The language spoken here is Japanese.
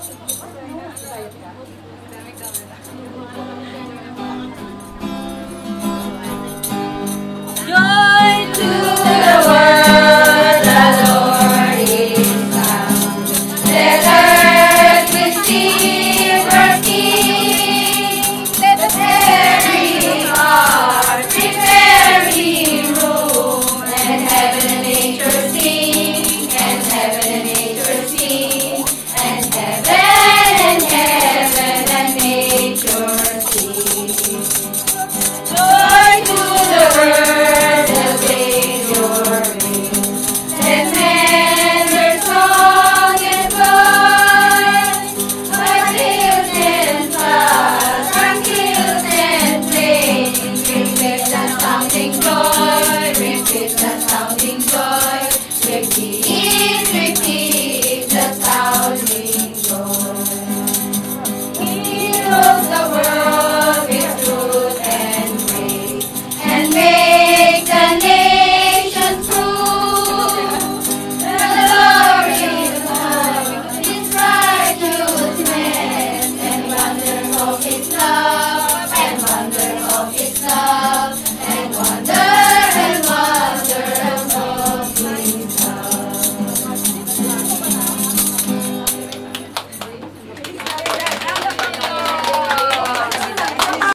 ダメかも